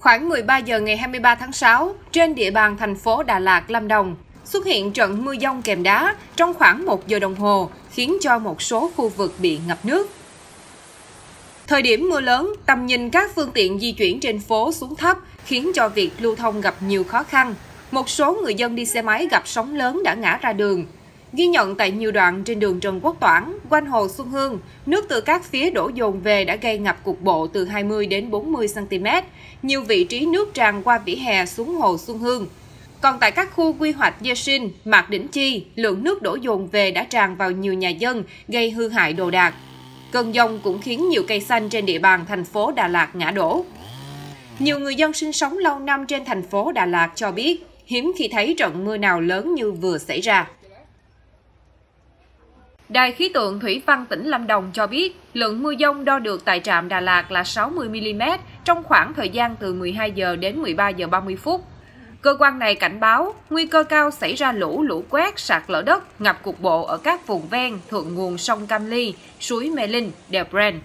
Khoảng 13 giờ ngày 23 tháng 6, trên địa bàn thành phố Đà Lạt, Lâm Đồng, xuất hiện trận mưa dông kèm đá trong khoảng 1 giờ đồng hồ, khiến cho một số khu vực bị ngập nước. Thời điểm mưa lớn, tầm nhìn các phương tiện di chuyển trên phố xuống thấp, khiến cho việc lưu thông gặp nhiều khó khăn. Một số người dân đi xe máy gặp sóng lớn đã ngã ra đường. Ghi nhận tại nhiều đoạn trên đường Trần Quốc Toản, quanh hồ Xuân Hương, nước từ các phía đổ dồn về đã gây ngập cục bộ từ 20 đến 40 cm. Nhiều vị trí nước tràn qua vỉa hè xuống hồ Xuân Hương. Còn tại các khu quy hoạch Dê Sinh, Mạc Đỉnh Chi, lượng nước đổ dồn về đã tràn vào nhiều nhà dân, gây hư hại đồ đạc. Cơn dông cũng khiến nhiều cây xanh trên địa bàn thành phố Đà Lạt ngã đổ. Nhiều người dân sinh sống lâu năm trên thành phố Đà Lạt cho biết, hiếm khi thấy trận mưa nào lớn như vừa xảy ra. Đài khí tượng Thủy văn tỉnh Lâm Đồng cho biết, lượng mưa dông đo được tại trạm Đà Lạt là 60 mm trong khoảng thời gian từ 12 giờ đến 13 giờ 30 phút. Cơ quan này cảnh báo nguy cơ cao xảy ra lũ, lũ quét, sạt lở đất, ngập cục bộ ở các vùng ven, thượng nguồn sông Cam Ly, suối Mê Linh, đèo Brent.